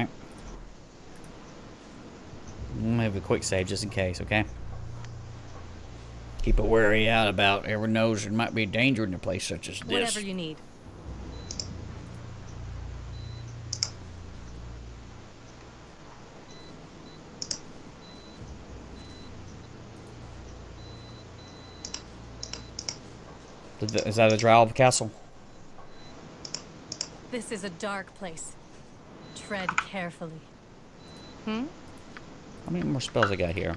Alright. I'm have a quick save just in case, okay? Keep a wary out about. Everyone knows there might be danger in a place such as this. Whatever you need. Is that a Drow castle? This is a dark place. Tread carefully. Hmm? How many more spells I got here?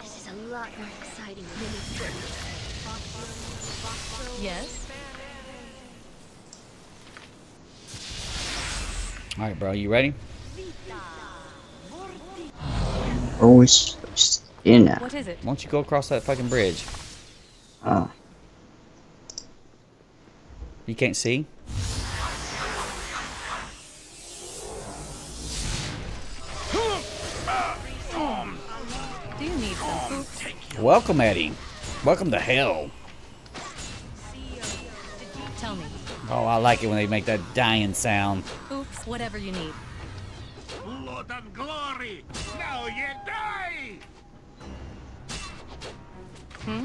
This is a lot more exciting than it Yes? Alright, bro, you ready? Where are we in at? What is it? Why don't you go across that fucking bridge? Oh. You can't see? Do you need some oops? Welcome, Eddie. Welcome to hell. Oh, I like it when they make that dying sound. Oops, whatever you need. Blood and glory! Now you die! Hmm?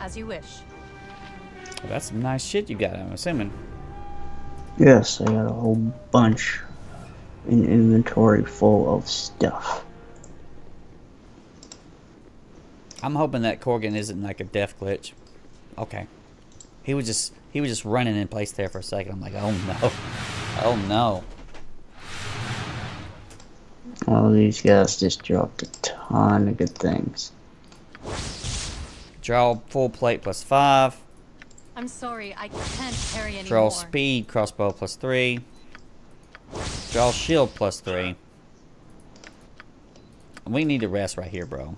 As you wish. Well, that's some nice shit you got, I'm assuming. Yes, I got a whole bunch in inventory full of stuff. I'm hoping that Korgan isn't like a death glitch. Okay. He was just he was just running in place there for a second. I'm like, oh no. Oh no. All these guys just dropped a ton of good things. Draw full plate plus five. I'm sorry, I can't carry any Draw speed crossbow plus three. Draw shield plus three. We need to rest right here, bro.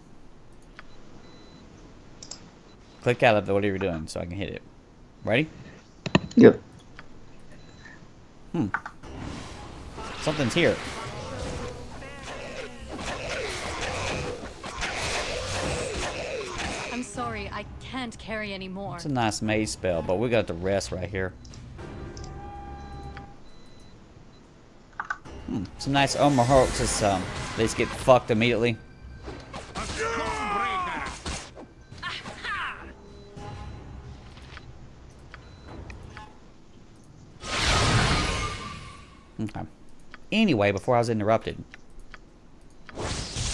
Click out of it, whatever you're doing, so I can hit it. Ready? Yep. Hmm. Something's here. I'm sorry, I can't carry any more. It's a nice maze spell, but we got the rest right here. Hmm. Some nice Umber Hulks um they just get fucked immediately. Okay. Anyway, before I was interrupted.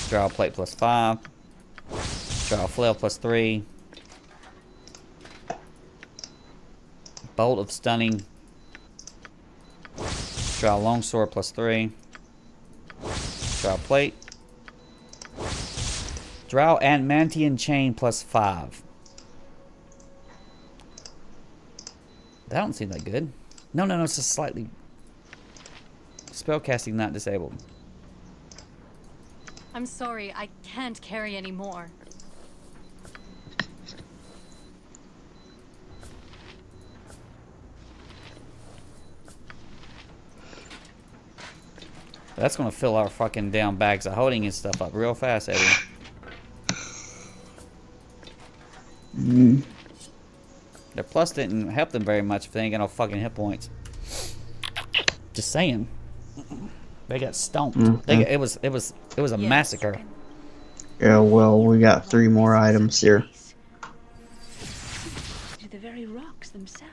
Draw a plate plus five. Draw flail plus three. Bolt of stunning. Draw longsword plus three. Draw plate. Draw Adamantine chain plus five. That don't seem that good. No, no, no, it's just slightly Spellcasting not disabled. I'm sorry, I can't carry any more. That's gonna fill our fucking down bags of holding and stuff up real fast, Eddie. Mm. Their plus didn't help them very much if they ain't got no fucking hit points. Just saying. They got stomped. They got, it was it was it was a Yes. massacre. Yeah, well, we got three more items here. To the very rocks themselves.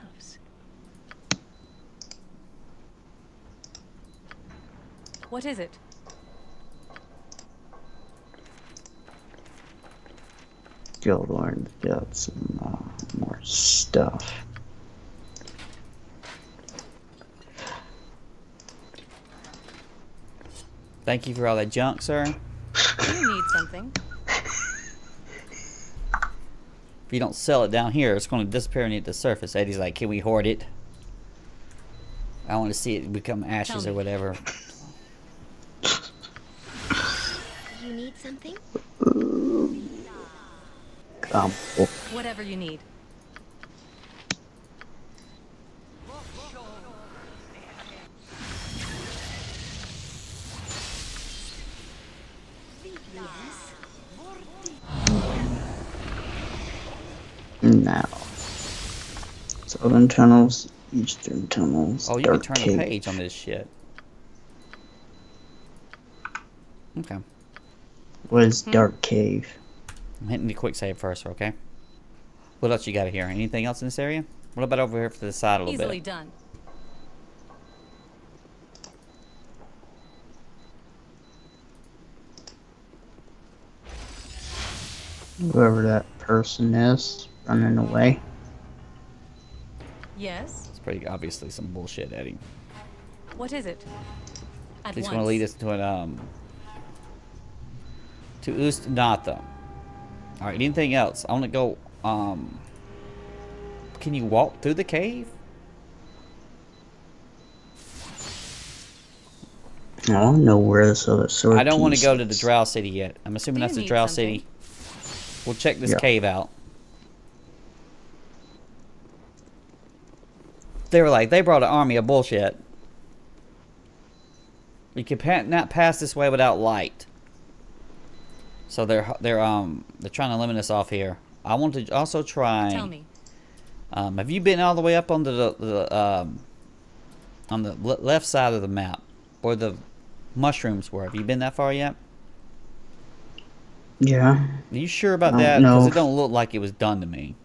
What is it? Guildhorn's got some uh, more stuff. Thank you for all that junk, sir. You need something. If you don't sell it down here, it's gonna disappear beneath the surface. Eddie's like, can we hoard it? I want to see it become ashes or whatever. You need something? Um, oh, Whatever you need. Now. Southern tunnels, eastern tunnels. Oh, you can dark turn cave. the page on this shit. Okay. What is dark cave? I'm hitting the quick save first, okay? What else you got here? Anything else in this area? What about over here to the side a little Easily bit? done. Whoever that person is running away. Yes. It's pretty obviously some bullshit, Eddie. What is it? At He's once. going to lead us to an, um... To Ust Natha. Alright, anything else? I want to go, um... Can you walk through the cave? I don't know where this other sword. I don't want to go to the. Drow City yet. I'm assuming that's the Drow something? City. We'll check this Yeah. cave out. They were like, they brought an army of bullshit. You can pa- not pass this way without light. So they're they're um they're trying to limit us off here. I want to also try. Tell me. Um, have you been all the way up on the, the um, on the le- left side of the map, where the mushrooms were? Have you been that far yet? Yeah. Are you sure about that? don't Because it don't look like it was done to me.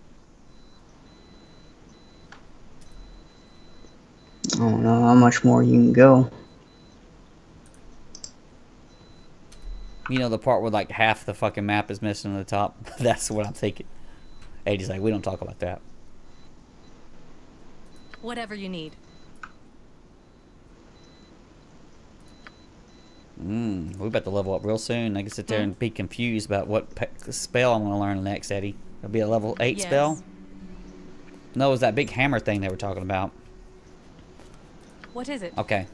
I don't know how much more you can go. You know the part where like half the fucking map is missing on the top. That's what I'm thinking. Eddie's like, we don't talk about that. Whatever you need. Mm, we about to level up real soon. I can sit there and be confused about what pe- spell I'm going to learn next, Eddie. It'll be a level eight Yes. spell. No, it was that big hammer thing they were talking about. What is it? Okay.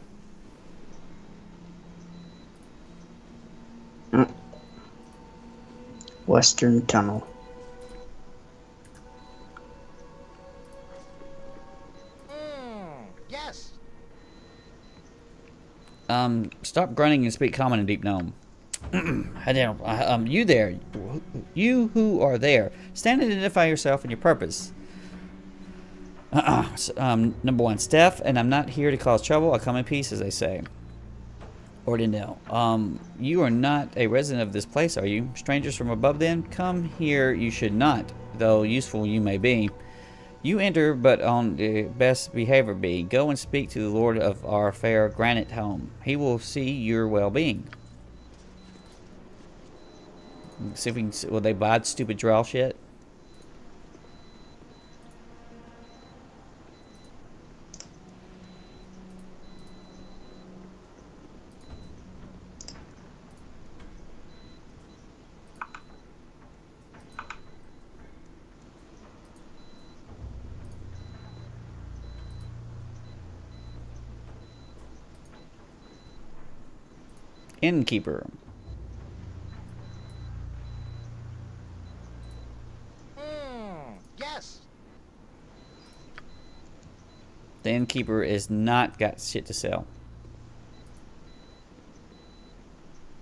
Western tunnel. Yes. Um, stop grunting and speak common and deep gnome. I don't. I- Um, you there, you who are there, stand and identify yourself and your purpose. Uh-uh. S- um, number one, Steph, and I'm not here to cause trouble. I come in peace, as they say. Ordinel, um, you are not a resident of this place, are you? Strangers from above, then come here. You should not, though useful you may be. You enter, but on the best behavior be. Go and speak to the Lord of our fair granite home. He will see your well-being. See if we can. Will they buy stupid drow shit? Innkeeper. Mm, yes. The innkeeper is not got shit to sell.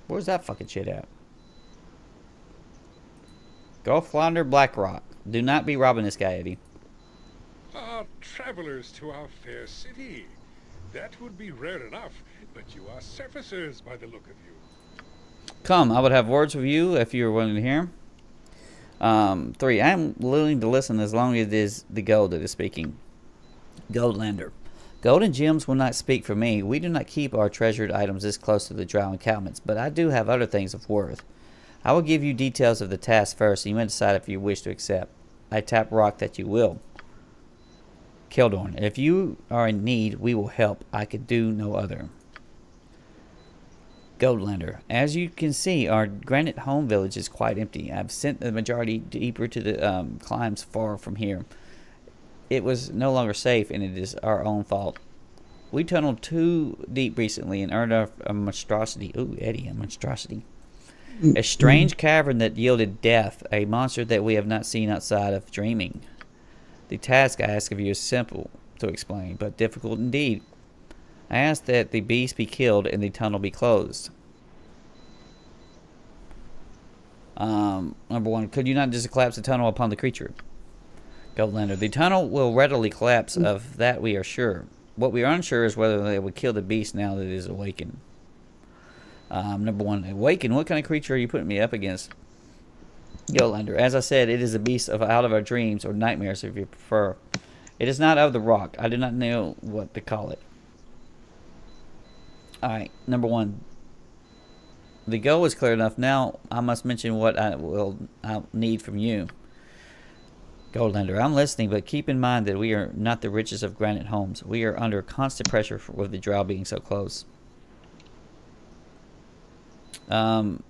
Where's that fucking shit at? Go flounder Blackrock. Do not be robbing this guy, Eddie. Ah, travelers to our fair city. That would be rare enough, but you are surfacers by the look of you. Come, I would have words with you if you were willing to hear. Um, three, I am willing to listen as long as it is the gold that is speaking. Goldander. Gold and gems will not speak for me. We do not keep our treasured items this close to the drow encampments, but I do have other things of worth. I will give you details of the task first, and you may decide if you wish to accept. I tap rock that you will. Keldorn, if you are in need, we will help. I could do no other. Goldander. As you can see, our granite home village is quite empty. I've sent the majority deeper to the um, climbs far from here. It was no longer safe, and it is our own fault. We tunneled too deep recently and earned a, a monstrosity. Ooh, Eddie, a monstrosity. A strange cavern that yielded death, a monster that we have not seen outside of dreaming. The task I ask of you is simple to explain, but difficult indeed. I ask that the beast be killed and the tunnel be closed. Um, number one, could you not just collapse the tunnel upon the creature? Goldander, the tunnel will readily collapse, of that we are sure. What we are unsure is whether they would kill the beast now that it is awakened. Um, number one, awaken. What kind of creature are you putting me up against? Goldander, as I said, it is a beast of out of our dreams or nightmares, if you prefer. It is not of the rock. I do not know what to call it. Alright, number one. The goal is clear enough. Now I must mention what I will I need from you. Goldander, I'm listening, but keep in mind that we are not the richest of granite homes. We are under constant pressure for, with the drow being so close. Um,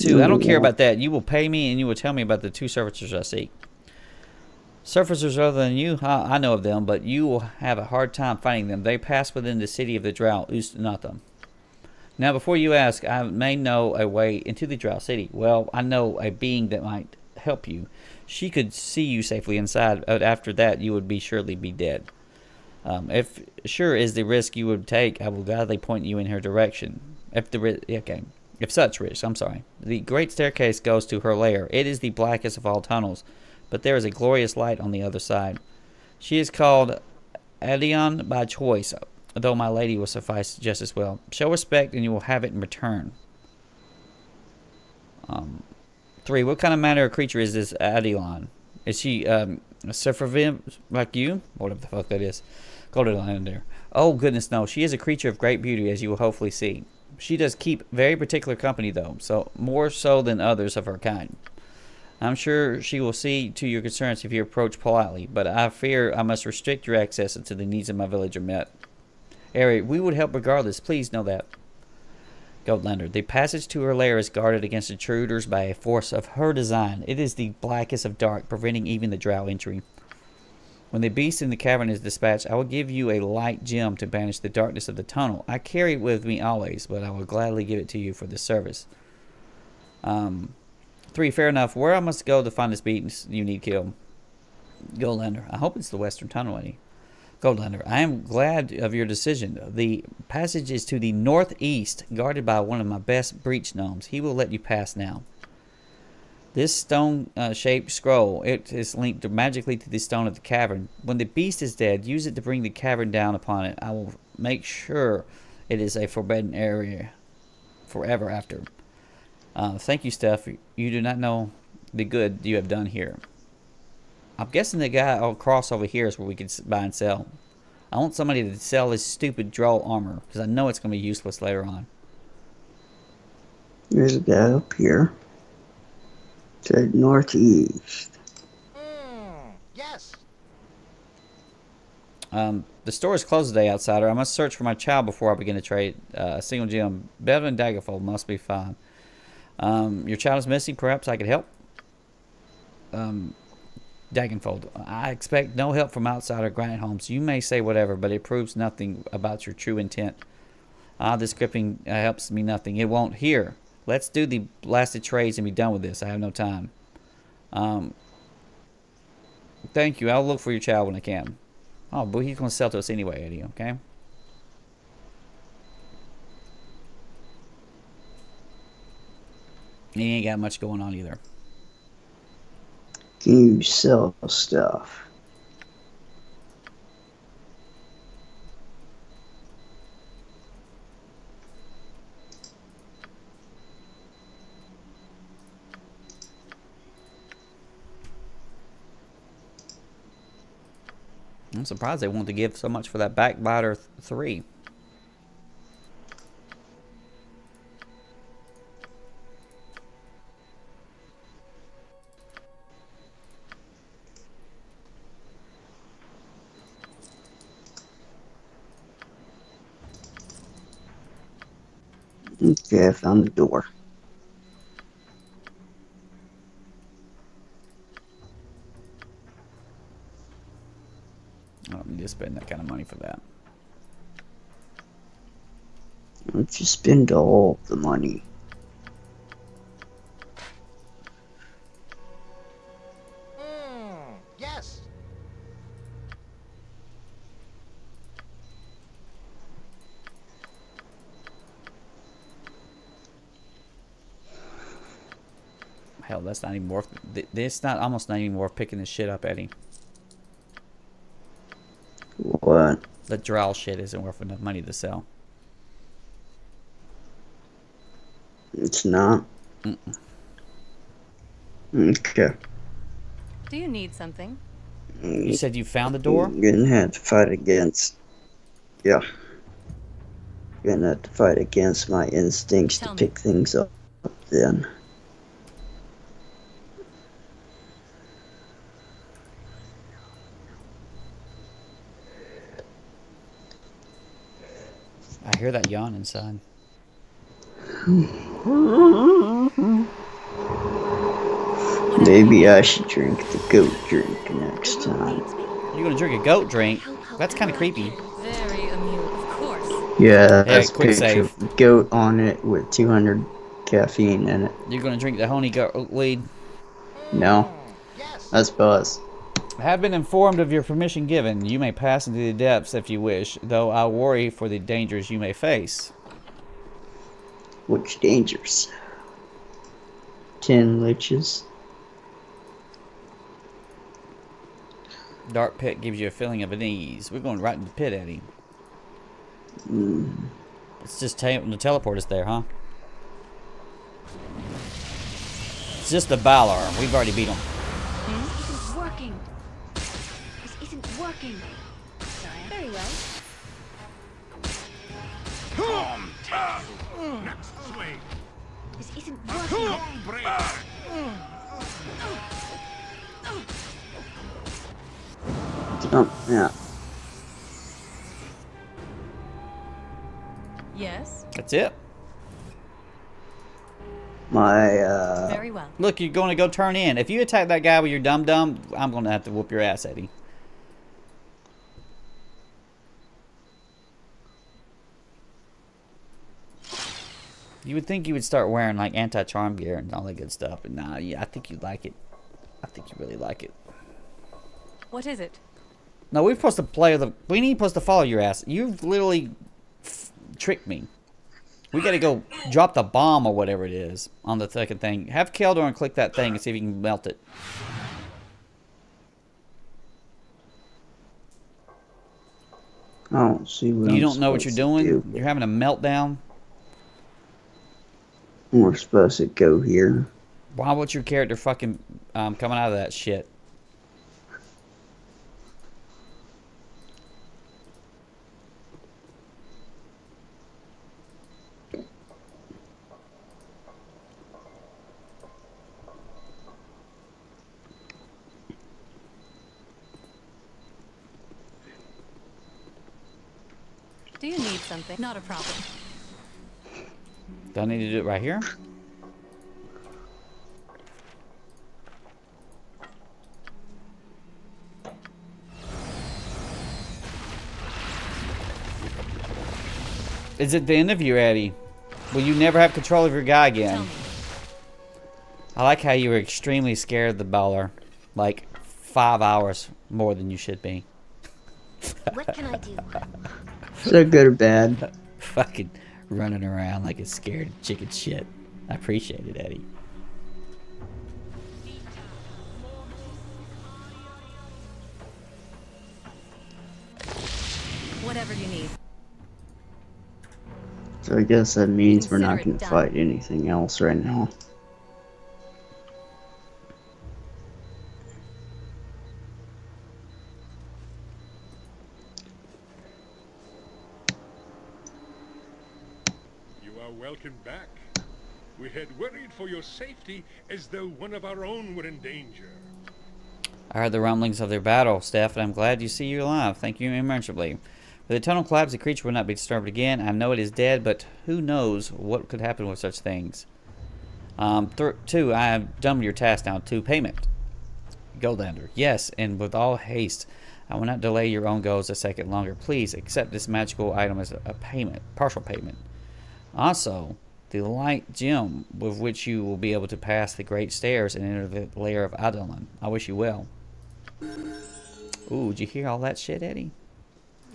two, I don't care about that. You will pay me and you will tell me about the two servitors I seek. Surfacers other than you, I, I know of them, but you will have a hard time finding them. They pass within the city of the Drow, Ustnatham. Now, before you ask, I may know a way into the Drow city. Well, I know a being that might help you. She could see you safely inside, but after that, you would be surely be dead. Um, if sure is the risk you would take, I will gladly point you in her direction. If the okay, if such risk, I'm sorry. The great staircase goes to her lair. It is the blackest of all tunnels but there is a glorious light on the other side. She is called Adion by choice, though my lady will suffice just as well. Show respect and you will have it in return. Um, three, what kind of matter of creature is this Adion? Is she um, a Sephirim like you? Whatever the fuck that is. Golden Lion there. Oh, goodness, no. She is a creature of great beauty, as you will hopefully see. She does keep very particular company, though, so more so than others of her kind. I'm sure she will see to your concerns if you approach politely, but I fear I must restrict your access until the needs of my village are met. Ari, we would help regardless. Please know that. Goldander, the passage to her lair is guarded against intruders by a force of her design. It is the blackest of dark, preventing even the drow entry. When the beast in the cavern is dispatched, I will give you a light gem to banish the darkness of the tunnel. I carry it with me always, but I will gladly give it to you for this service. Um, Three, fair enough. Where I must go to find this beast you need kill? Goldander. I hope it's the Western Tunnel, Eddie. Goldander. I am glad of your decision. The passage is to the northeast, guarded by one of my best breach gnomes. He will let you pass now. This stone-shaped uh, scroll, it is linked magically to the stone of the cavern. When the beast is dead, use it to bring the cavern down upon it. I will make sure it is a forbidden area forever after. Uh, thank you, Steph. You do not know the good you have done here. I'm guessing the guy across over here is where we could buy and sell. I want somebody to sell this stupid droll armor because I know it's going to be useless later on. There's a guy up here. To the northeast. Mm, yes. Um, the store is closed today, outsider. I must search for my child before I begin to trade. Uh, a single gem. Bevan Daggerfold must be fine. Um, your child is missing. Perhaps I could help. Um, Dagenfold. I expect no help from outsider Granite Homes. You may say whatever, but it proves nothing about your true intent. Ah, this gripping uh, helps me nothing. It won't. Here, let's do the blasted trades and be done with this. I have no time. Um, thank you. I'll look for your child when I can. Oh, but he's going to sell to us anyway, Eddie, okay? He ain't got much going on either. Can you sell stuff? Surprised they want to give so much for that Backbiter th 3. Okay, I found the door. I don't need to spend that kind of money for that. Don't you spend all the money. Mm, yes. Hell, that's not even worth. th- This not almost not even worth picking this shit up, Eddie. What? The drow shit isn't worth enough money to sell. It's not. Okay. Do you need something? You said you found the door. You're gonna have to fight against. Yeah. You're gonna have to fight against my instincts Tell to me. pick things up then. Hear that yawn inside. Maybe I should drink the goat drink next time. Needs? You're gonna drink a goat drink? That's kind of creepy. Very immune, of course. Yeah, that's a quick picture save. goat on it with 200 caffeine in it. You're gonna drink the honey goat weed. No, Yes. that's Buzz. Have been informed of your permission given. You may pass into the depths if you wish, though I worry for the dangers you may face. Which dangers? Ten liches. Dark pit gives you a feeling of unease. We're going right into the pit, Eddie. Hmm. It's just ta- the teleport is there, huh? It's just a Balor. We've already beat him. This isn't working. Sire. Very well. This isn't working. Oh, yeah. Yes, That's it. My, uh, very well. Look, you're going to go turn in. If you attack that guy with your dum dum, I'm going to have to whoop your ass, Eddie. You would think you would start wearing like anti-charm gear and all that good stuff, but nah, yeah, I think you like it. I think you really like it. What is it? No, we're supposed to play the. We ain't supposed to follow your ass. You've literally f- tricked me. We gotta go drop the bomb or whatever it is on the second thing. Have Keldor click that thing and see if you can melt it. I don't see what You I'm don't know what you're doing. do. You're having a meltdown. We're supposed to go here. Why was your character fucking um, coming out of that shit? Do you need something? Not a problem. Do I need to do it right here? Is it the end of you, Eddie? Will you never have control of your guy again? I like how you were extremely scared of the Balor. Like, five hours more than you should be. What can I do? Is that good or bad? Fucking running around like a scared chicken shit. I appreciate it, Eddie. Whatever you need. So I guess that means we're not going to fight anything else right now. Safety as though one of our own were in danger. I heard the rumblings of their battle, Steph, and I'm glad you see you alive. Thank you immeasurably. With the tunnel collapse, the creature will not be disturbed again. I know it is dead, but who knows what could happen with such things. Um, two, I have done your task now. Two, payment. Goldander, yes, and with all haste. I will not delay your own goals a second longer. Please accept this magical item as a payment, partial payment. Also, the light gem with which you will be able to pass the great stairs and enter the lair of Adalon. I wish you well. Ooh, did you hear all that shit, Eddie?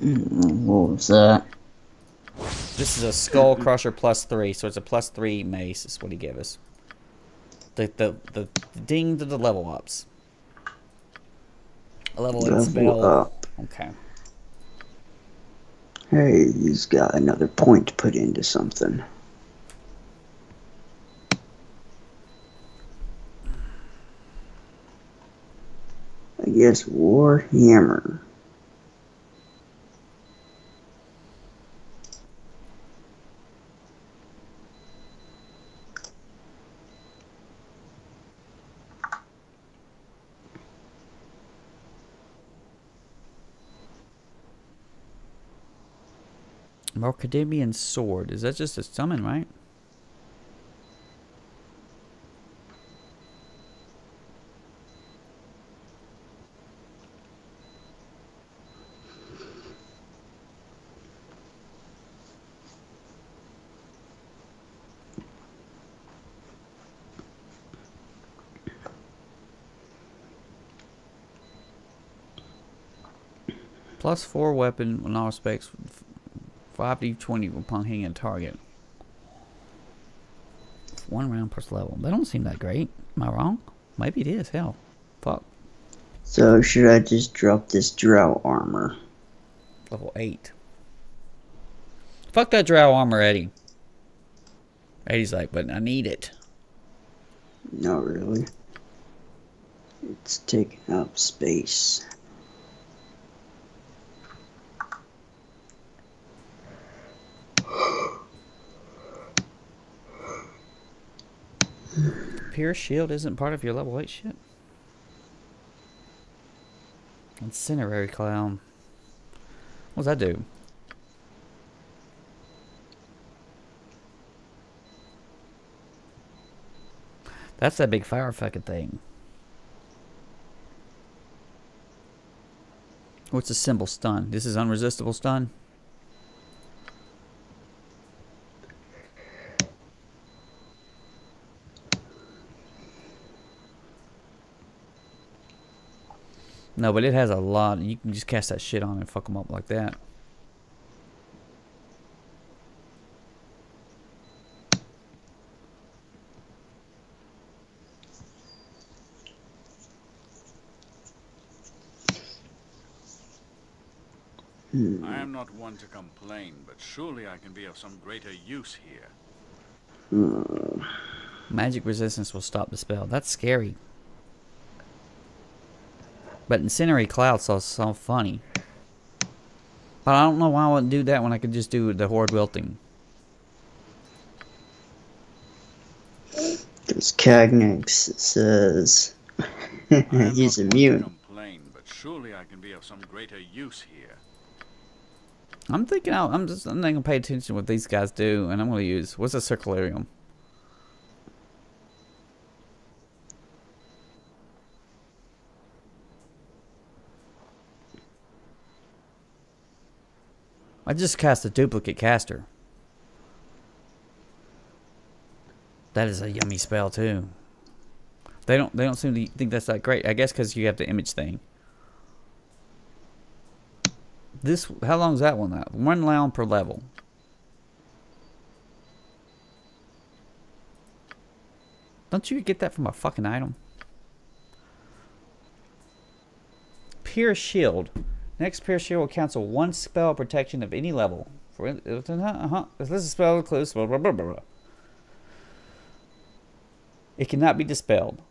Mm, What was that? This is a Skull Crusher plus three, so it's a plus three mace. Is what he gave us. The the the ding to the level ups. A level Level spell. up. Okay. Hey, he's got another point to put into something. I guess Warhammer. Morcademian sword. Is that just a summon, right? Plus four weapon in all respects. 5d20 upon hitting a target. One round per level. That don't seem that great. Am I wrong? Maybe it is. Hell. Fuck. So should I just drop this drow armor? Level 8. Fuck that drow armor, Eddie. Eddie's like, but I need it. Not really. It's taking up space. Pierce shield isn't part of your level 8 shit. Incinerary clown. What does that do? That's that big fire fucking thing. What's a symbol stun? This is unresistible stun? No, but it has a lot. You can just cast that shit on and fuck them up like that. Hmm. I am not one to complain, but surely I can be of some greater use here. Hmm. Magic resistance will stop the spell. That's scary. But Incendiary Cloud sounds so funny. But I don't know why I wouldn't do that when I could just do the Horrid Wilting. Because Cagnex says he's not one to immune. complain, but surely I can be of some greater use here. I'm thinking out. I'm just. I'm not gonna pay attention to what these guys do, and I'm gonna use what's a Simulacrum. Just cast a duplicate caster. That is a yummy spell too. They don't. They don't seem to think that's that great. I guess because you have the image thing. This. How long is that one? That one round per level. Don't you get that from a fucking item? Pierce Shield. Next Pierce will cancel one spell protection of any level. For uh-huh. This is a spell includes blah, blah, blah, blah, blah. It cannot be dispelled.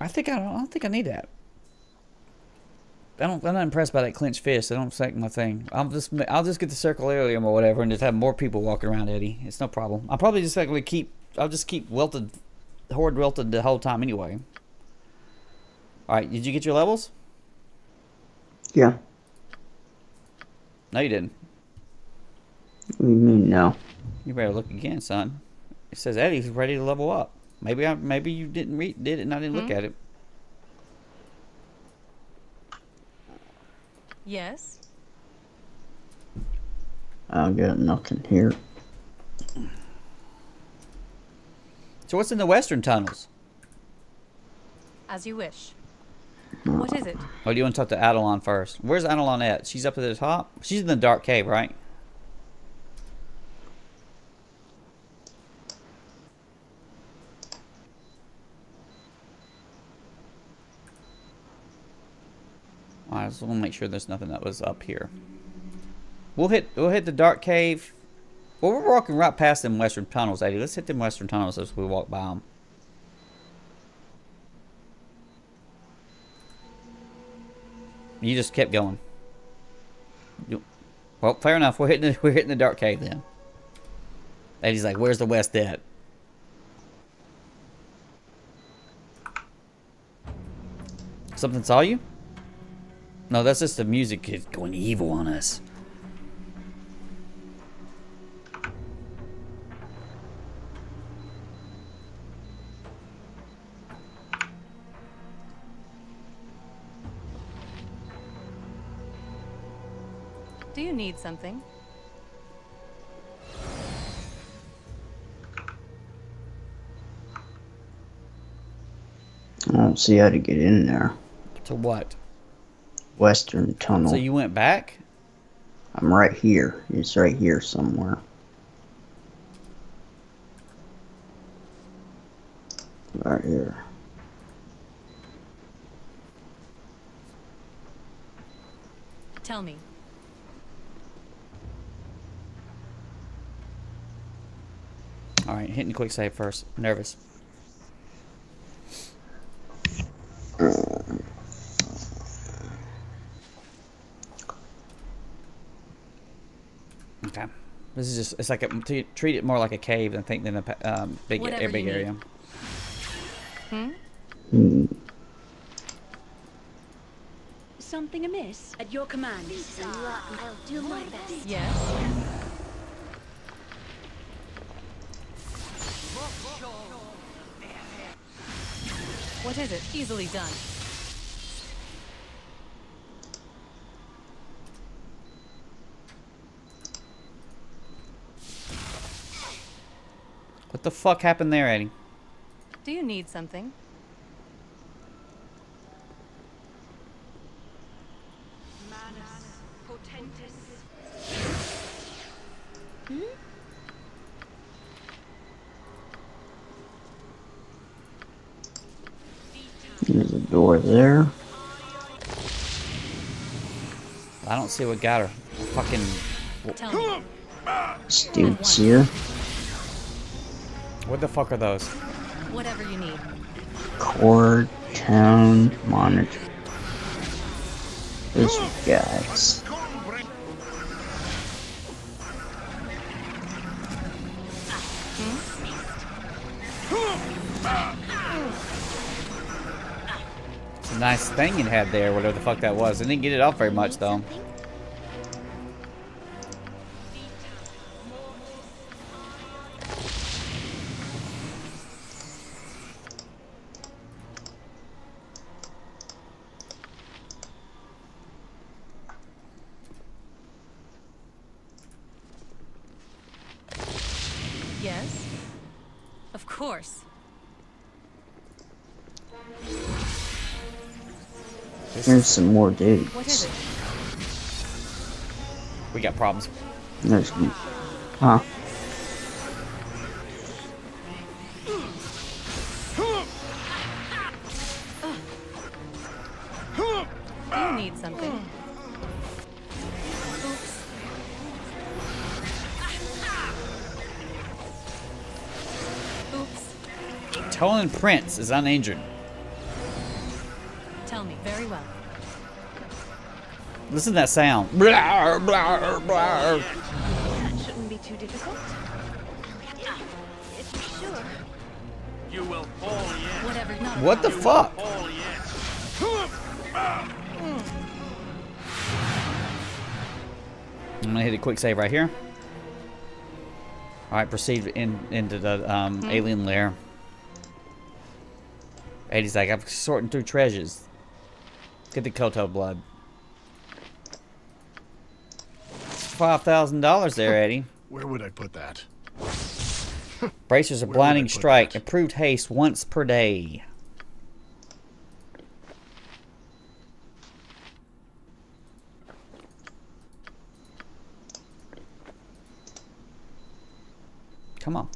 I think I don't, I don't think I need that. I don't. I'm not impressed by that clenched fist. I don't think my thing. I'll just. I'll just get the circle circularium or whatever, and just have more people walking around Eddie. It's no problem. I'll probably just actually keep. I'll just keep welted, horde welted the whole time anyway. All right. Did you get your levels? Yeah. No, you didn't. What do you mean no? You better look again, son. It says Eddie's ready to level up. Maybe I. Maybe you didn't read. Did it? and I didn't look hmm? at it. Yes? I got nothing here. So what's in the western tunnels? As you wish. What is it? Oh, do you want to talk to Adalon first? Where's Adalon at? She's up at the top? She's in the dark cave, right? I just want to make sure there's nothing that was up here. We'll hit we'll hit the dark cave. Well, we're walking right past them western tunnels, Eddie. Let's hit them western tunnels as we walk by them. You just kept going. Well, fair enough. We're hitting the, we're hitting the dark cave then. Eddie's like, "Where's the west at?" Something saw you? No, that's just the music kid going evil on us. Need something? I don't see how to get in there. To what? Western Tunnel. So you went back? I'm right here. It's right here somewhere. Right here. Tell me. All right, hitting the quick save first. Nervous. Okay. This is just, it's like, a, to treat it more like a cave, I think, than a um, big, a big area. Hmm. Something amiss? At your command. I'll do my best. Yes. What is it? Easily done. What the fuck happened there, Eddie? Do you need something? There's a door there. I don't see what got her. Fucking. Tell me. This dude's here. What the fuck are those? Whatever you need. Core town monitor. Those guys. Nice thing it had there, whatever the fuck that was. I didn't get it off very much, though. Some more dudes. What is it? We got problems. There's. Huh? Do you need something? Oops. Oops. Tolan Prince is uninjured. Tell me. Very well. Listen to that sound. Blah, blah, blah. That shouldn't be too difficult. If you're sure. You will fall yet. Whatever. Not What the problem. fuck? Yet. I'm gonna hit a quick save right here. All right, proceed in into the um, alien lair. Eddie's like, I'm sorting through treasures. Get the Koto blood. Five thousand dollars there, Eddie. Where would I put that? Bracers of Where would I blinding strike. that? Improved haste once per day. Come on.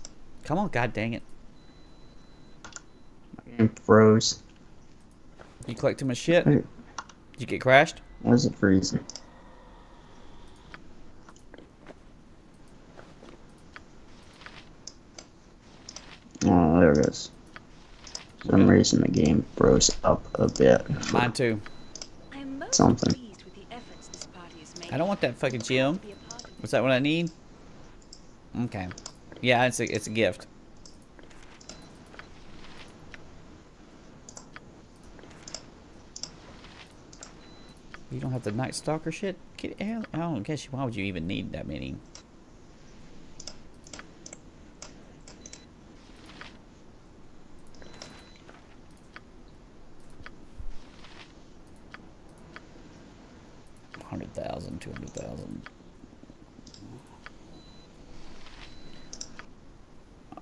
Come on, god dang it. And froze. You collect too much shit? Did you get crashed? Was it freezing? Oh, there it is. For some reason the game froze up a bit. Mine too. Something. pleased with the efforts this party has made. I don't want that fucking gem. to be a part of Was that what I need? Okay. Yeah, it's a it's a gift. You don't have the Night Stalker shit? Get hell, I don't guess you. Why would you even need that many? 200,000.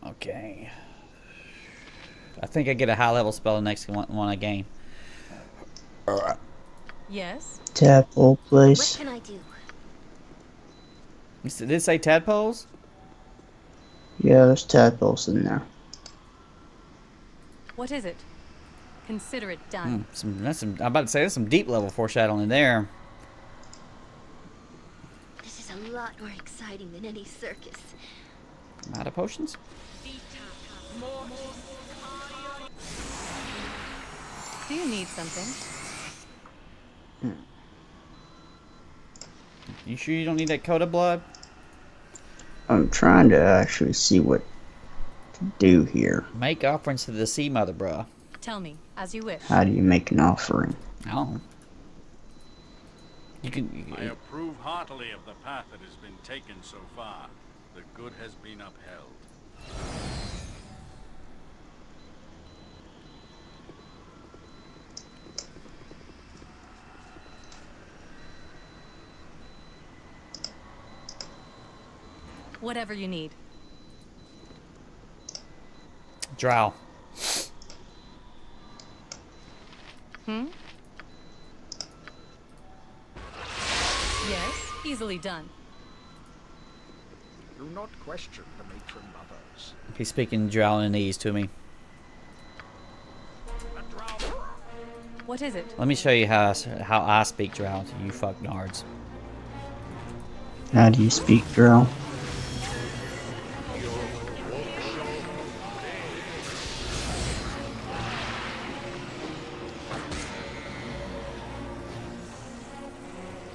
Um, okay. I think I get a high level spell the next one, one I gain. Yes? Tadpole place. What can I do? Did it say tadpoles? Yeah, there's tadpoles in there. What is it? Consider it done. Mm, some, that's some, I'm about to say there's some deep level foreshadowing there. Lot more exciting than any circus. Out of potions? Do you need something? Hmm. You sure you don't need that coat of blood? I'm trying to actually see what to do here. Make offerings to the sea mother, bruh. Tell me, as you wish. How do you make an offering? Oh. You can. You, I approve heartily of the path that has been taken so far. The good has been upheld. Whatever you need. drow. Hmm? Easily done. Do not question the matron mothers. He's speaking Drownese to me. What is it? Let me show you how I, s- how I speak drow to you fuck nards. How do you speak, Drow?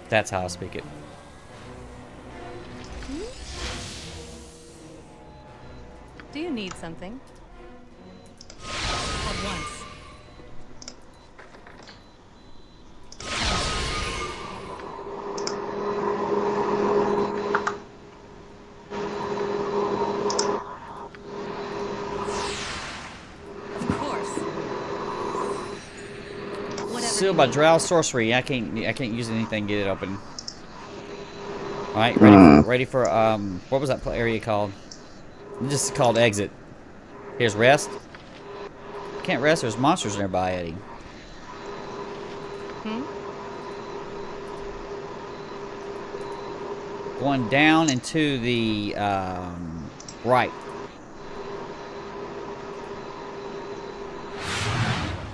That's how I speak it. Something? At once. Of course. Whatever Sealed by drow sorcery. I can't. I can't use anything. Get it open. All right, ready? For, ready for um. What was that area called? Just called exit. Here's rest. Can't rest. There's monsters nearby, Eddie. Hmm? Going down into the um, right.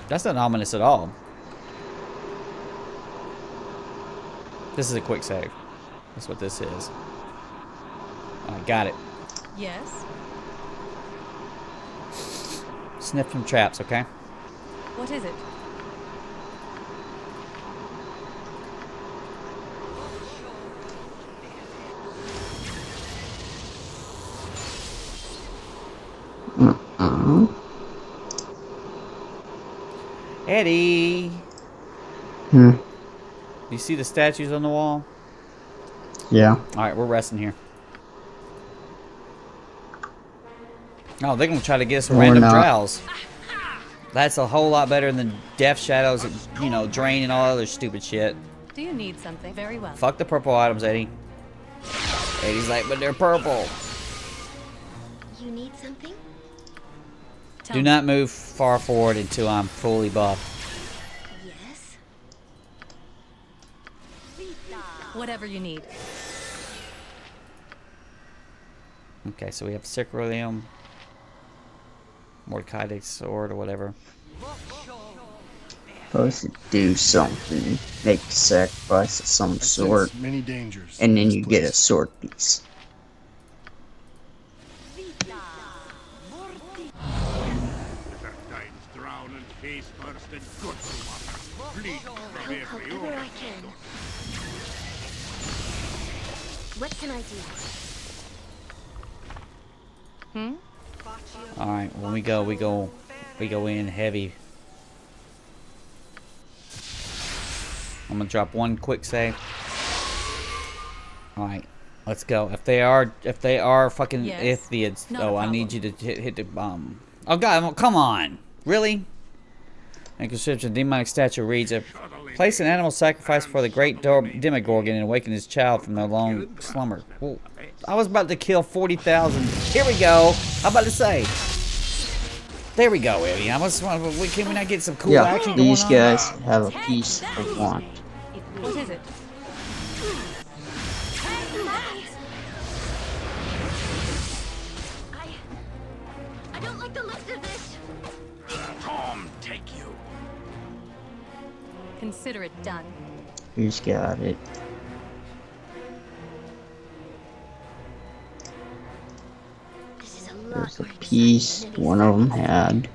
That's not ominous at all. This is a quick save. That's what this is. I got it. Yes. Sniff some traps, okay? What is it? Eddie, Hmm. you see the statues on the wall? Yeah. All right, we're resting here. Oh, they're gonna try to get us random not. drows. That's a whole lot better than death shadows, and, you know, drain and all other stupid shit. Do you need something? Very well. Fuck the purple items, Eddie. Eddie's like, but they're purple. You need something? Tell Do me. not move far forward until I'm fully buffed. Yes. Whatever you need. Okay, so we have Sacrolium, Mordecai's sword, or whatever. supposed to do something, make a sacrifice of some sort, many dangers. and then this you get a sword piece. drown and face first and good water. Bleed from every However I can. What can I do? Hmm? Alright, when we go, we go, we go in heavy. I'm gonna drop one quick save. Alright, let's go. If they are, if they are fucking Yes. Ithvids, Not oh, I need you to hit, hit the bomb. Oh god, well, come on. Really? And conscription demonic statue reads, "A place an animal sacrifice for the great Demogorgon and awaken his child from their long slumber." I was about to kill 40,000. Here we go. I'm about to say. There we go, Eddie. I was wondering, can we not get some cool yeah, action going these on? guys have a piece of want. What is it? I... I don't like the looks of this. Tom, take you. Consider it done. Who's got it? There's a piece one of them had.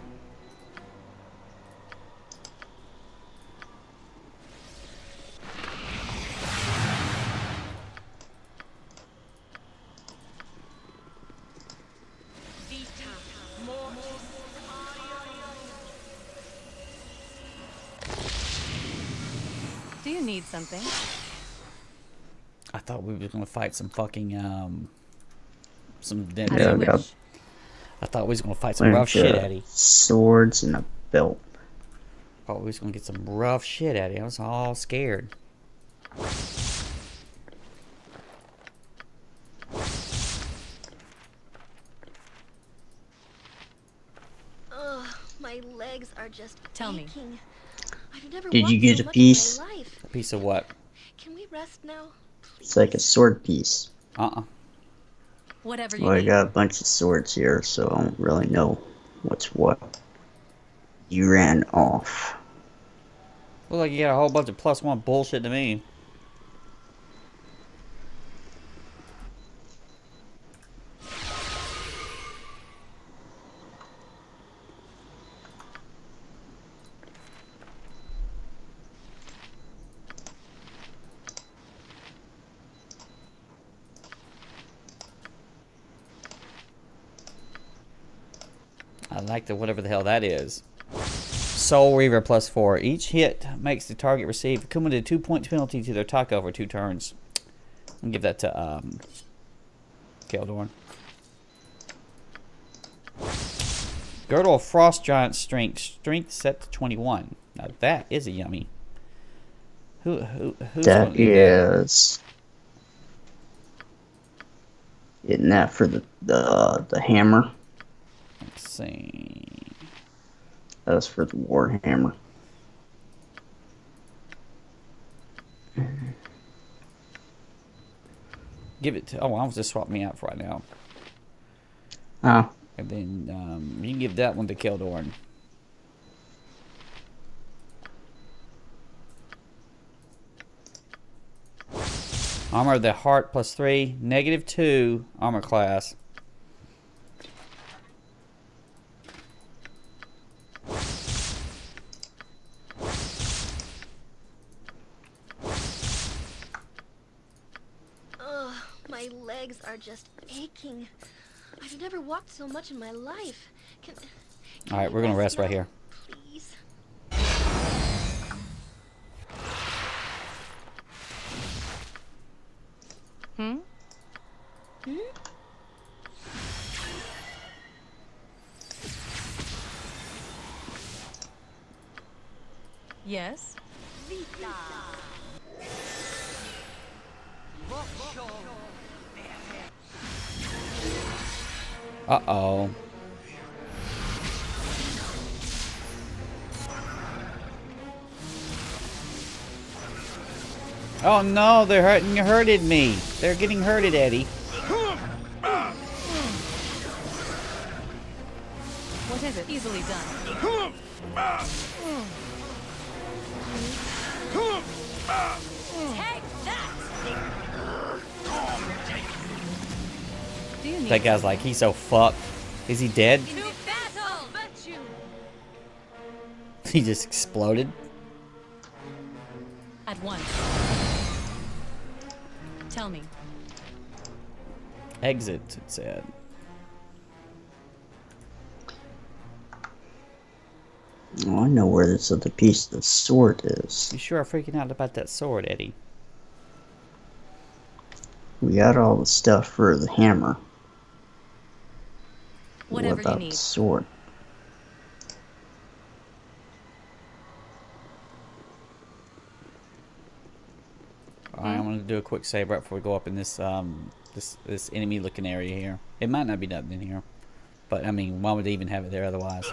Do you need something? I thought we were gonna fight some fucking um, some. As Yeah, you I got wish. I thought we was gonna fight some rough shit, of Eddie. Swords and a belt. Thought we was gonna get some rough shit, Eddie. I was all scared. Ugh, my legs are just Tell me. aching. I've never Did you get a piece? In my life. A piece of what? Can we rest now? It's like a sword piece. Uh-uh. Whatever you Well, I got a bunch of swords here, so I don't really know what's what. You ran off. Look like you got a whole bunch of plus one bullshit to me. The whatever the hell that is. Soul Reaver plus four. Each hit makes the target receive a cumulative two point penalty to their THAC0 for two turns. I'll give that to um, Keldorn. Girdle of Frost Giant Strength. Strength set to 21. Now that is a yummy. Who, who, who's That? Getting that for the, the the hammer. See. That's for the Warhammer. Give it to. Oh, I was just swap me out for right now. Oh, And then um, you can give that one to Keldorn. Armor of the Heart plus three, negative two armor class. Ugh, my legs are aching. I've never walked so much in my life. Can, can All right, we we're gonna rest right here. Oh no, they're hurting You hurted me. They're getting hurted, Eddie. What is it? Easily done. Take that! Do you need That guy's like, he's so fucked. Is he dead? He just exploded. At once. Tell me, Exit, it said. Oh, I know where this other piece of the sword is. You sure are freaking out about that sword, Eddie. We got all the stuff for the hammer. whatever what you about need. the sword? Alright, I'm gonna do a quick save right before we go up in this um this this enemy looking area here. It might not be nothing in here. But I mean, why would they even have it there otherwise?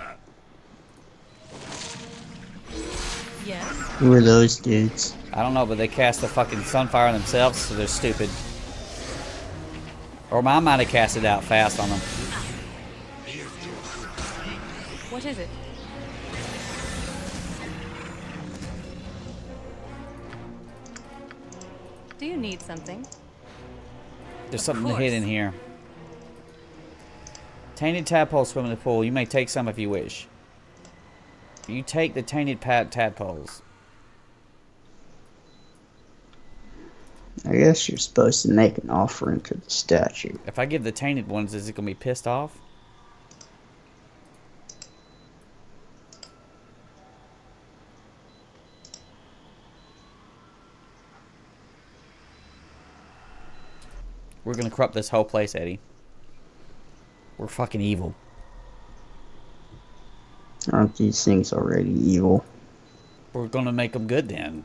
Yes. Who are those dudes? I don't know, but they cast the fucking sunfire on themselves, so they're stupid. Or I might have cast it out fast on them. What is it? Do you need something? There's Of something course. hidden here. Tainted tadpoles swim in the pool. You may take some if you wish. You take the tainted pad tadpoles. I guess you're supposed to make an offering to the statue. If I give the tainted ones, is it gonna be pissed off? We're gonna corrupt this whole place, Eddie. We're fucking evil. Aren't these things already evil? We're gonna make them good then.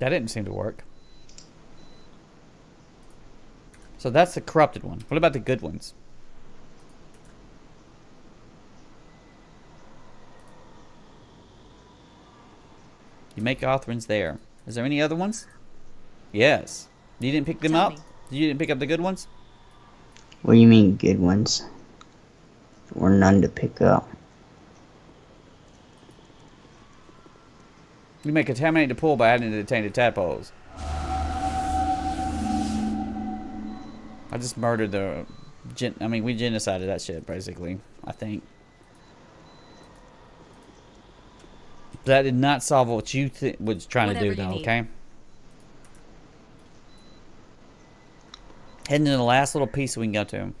That didn't seem to work. So that's the corrupted one. What about the good ones? You make offerings there. Is there any other ones? Yes. You didn't pick them Tell up? me. You didn't pick up the good ones? What do you mean, good ones? Or none to pick up? You may contaminate the pool by adding the tainted tadpoles. I just murdered the... Gen I mean, we genocided that shit, basically. I think. That did not solve what you th was trying Whatever to do, though, need. okay? Heading to the last little piece so we can go to him.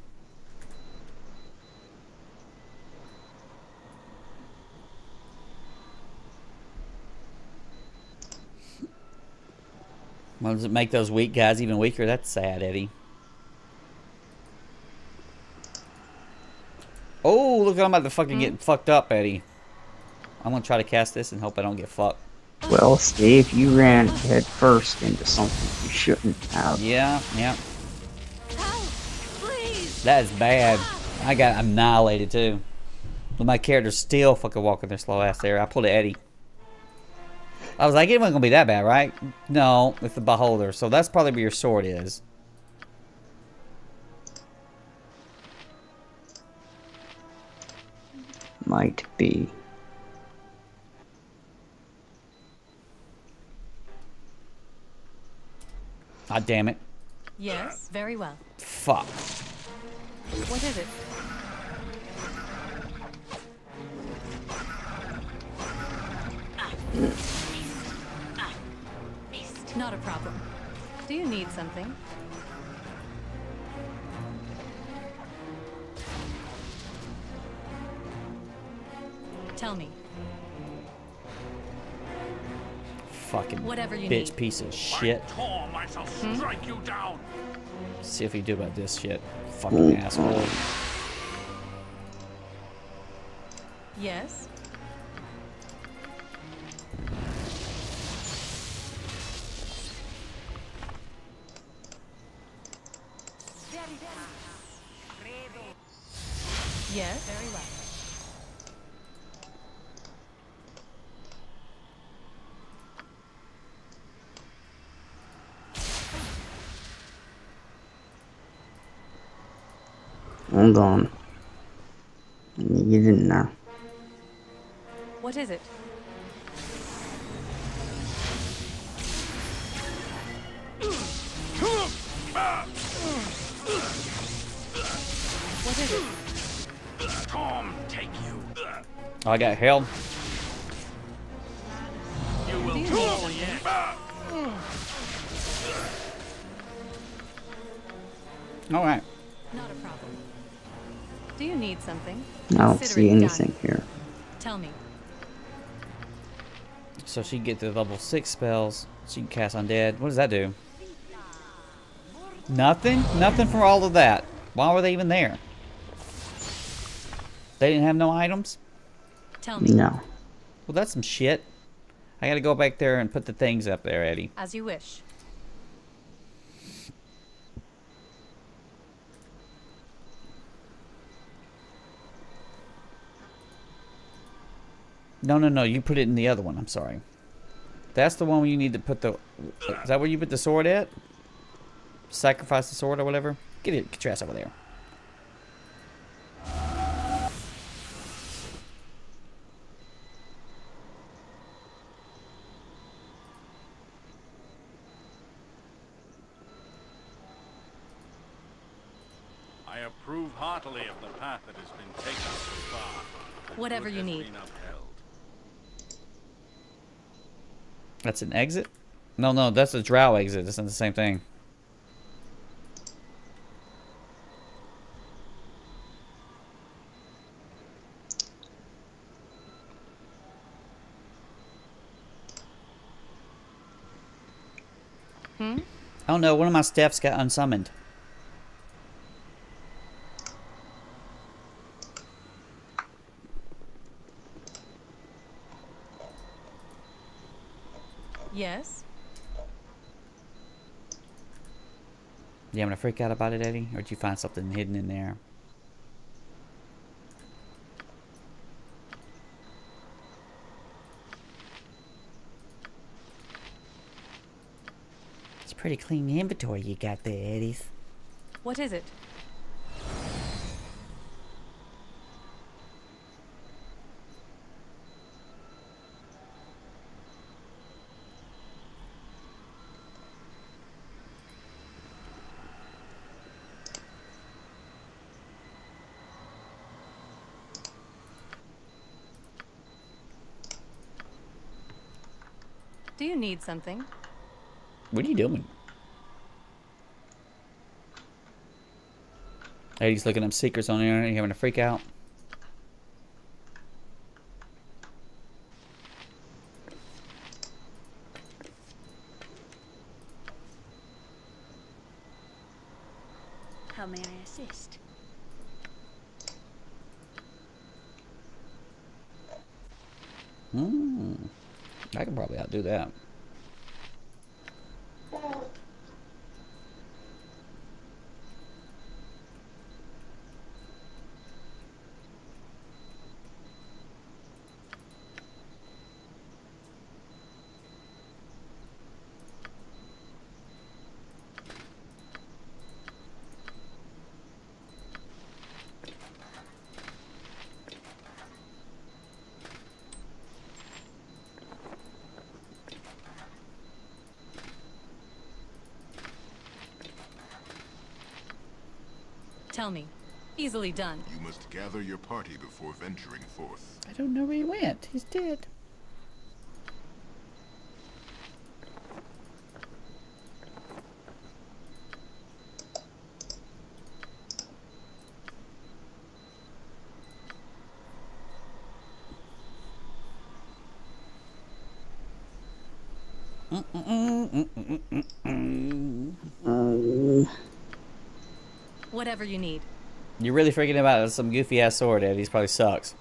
Well, does it make those weak guys even weaker? That's sad, Eddie. Oh, look, I'm about to fucking get hmm? fucked up, Eddie. I'm gonna try to cast this and hope I don't get fucked. Well, Steve, you ran head first into something you shouldn't have. Yeah, yeah. That is bad. I got annihilated too. But my character's still fucking walking their slow ass there. I pulled an Eddie. I was like, it wasn't gonna be that bad, right? No, it's the beholder. So that's probably where your sword is. Might be. God damn it. Yes. Very well. Fuck. What is it? Not a problem. Do you need something? Tell me. Fucking Whatever you bitch need. piece of shit. Tor myself hmm? strike you down. See if you do about this shit. Fucking asshole. Yes. Hold on. Let me get in there. What is it? What is it? Tom, take you. Oh, I got held. See anything here. Tell me. So she can get to level six spells. She can cast undead. What does that do? Nothing? Nothing for all of that. Why were they even there? They didn't have no items? Tell me. No. Well, that's some shit. I gotta go back there and put the things up there, Eddie. As you wish. No, no, no. You put it in the other one. I'm sorry. That's the one where you need to put the. Is that where you put the sword at? Sacrifice the sword or whatever. Get it. Get your ass over there. I approve heartily of the path that has been taken so far. The Whatever good you has need. been upheld. That's an exit. No, no. That's a drow exit. It's not the same thing. Hmm? I don't know. One of my staffs got unsummoned. Yes? You having a freak out about it, Eddie? Or did you find something hidden in there? It's pretty clean inventory you got there, Eddie's. What is it? Do you need something? What are you doing? Eddie's looking up secrets on the internet. You having a freak out? How may I assist? Hmm. I can probably outdo that. Tell me. Easily done. You must gather your party before venturing forth. I don't know where he went. He's dead. Um, Whatever you need. You're really freaking out about some goofy ass sword, Eddie. He's probably sucks.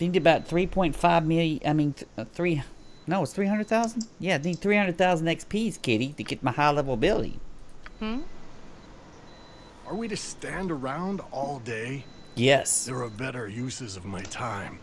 Need about 3.5 million. I mean, uh, three. No, it's 300,000? Yeah, I need 300,000 XPs, kitty, to get my high level ability. Hmm? Are we to stand around all day? Yes. There are better uses of my time.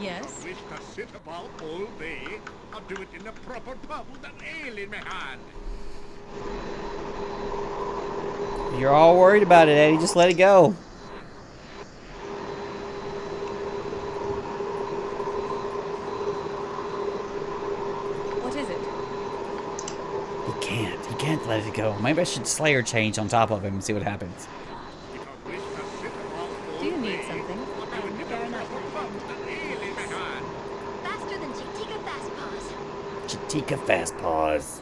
Yes? Wish to sit about all day? I'll do it in the proper pub with an ale in my hand. You're all worried about it, Eddie. Just let it go. What is it? He can't. He can't let it go. Maybe I should Slayer change on top of him and see what happens. Do you need something? Faster than Chitika Fast Paws. Chitika fast paws.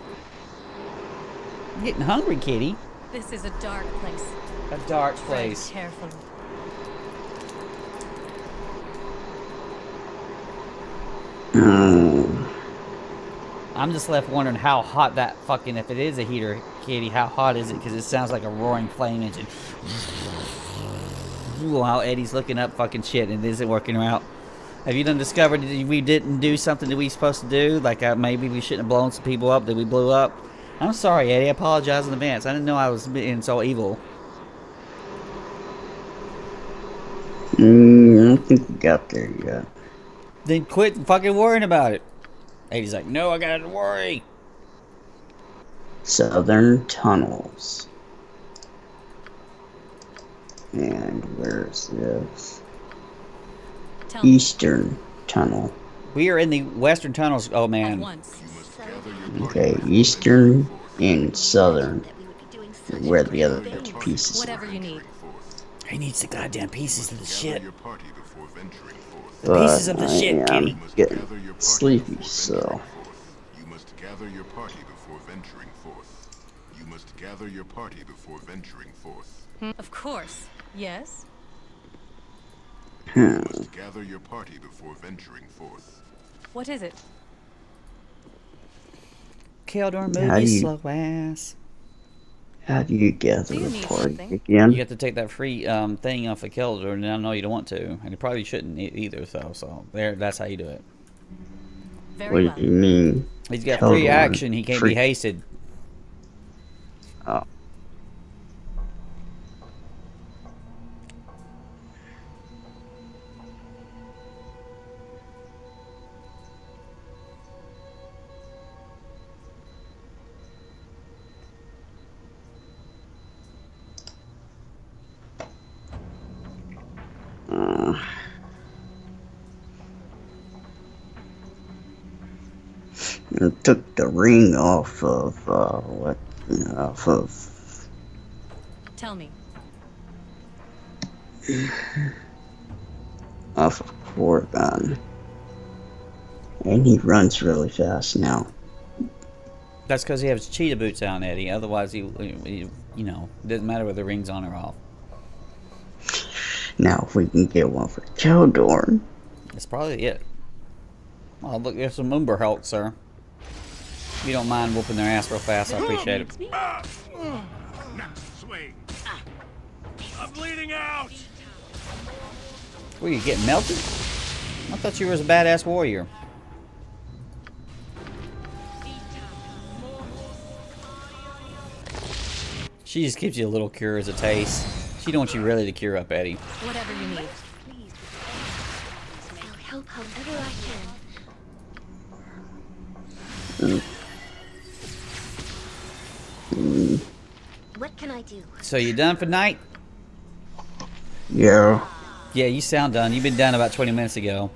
I'm getting hungry, kitty. This is a dark place. A dark Tread place. carefully. Hmm. I'm just left wondering how hot that fucking, if it is a heater, kitty, how hot is it? Because it sounds like a roaring flame engine. Ooh, how Eddie's looking up fucking shit and it isn't working out. Have you done discovered that we didn't do something that we supposed to do? Like uh, maybe we shouldn't have blown some people up that we blew up? I'm sorry, Eddie. I apologize in advance. I didn't know I was being so evil. Mm, I don't think we got there yet. Then quit fucking worrying about it. Eddie's like, no, I gotta worry. Southern tunnels. And where's this? Tell. Eastern tunnel. We are in the western tunnels. Oh man. Okay, eastern and southern. Where the other two pieces are. Whatever you need. he needs the goddamn pieces of the shit. Your party before venturing forth. The pieces of the I shit, am Kenny. getting sleepy, so. You must gather your party before venturing forth. You must gather your party before venturing forth. Hmm. Of course. Yes? You Hmm. must gather your party before venturing forth. What is it? Keldorn, move How do you- slow ass. How do you gather Do you the need party something? again? You have to take that free um, thing off of Keldorn, and I know you don't want to, and you probably shouldn't either. So, so there, that's how you do it. Very What well. do you mean? He's got free action. He can't free- be hasted. Oh. Took the ring off of uh, what? Off of Tell me. off of Korgan, and he runs really fast now. That's because he has cheetah boots on, Eddie. Otherwise, he, he, you know, doesn't matter whether the ring's on or off. Now, if we can get one for Keldorn, That's probably it. Oh, look, there's some Umber Hulk, sir. If you don't mind whooping their ass real fast, I appreciate it. Swing. I'm bleeding out! Were you getting melted? I thought you was a badass warrior. She just gives you a little cure as a taste. She don't want you really to cure up, Eddie. Whatever you need. I'll help however I can. What can I do? So you done for night? yeah, Yeah, you sound done. You've been done about 20 minutes ago.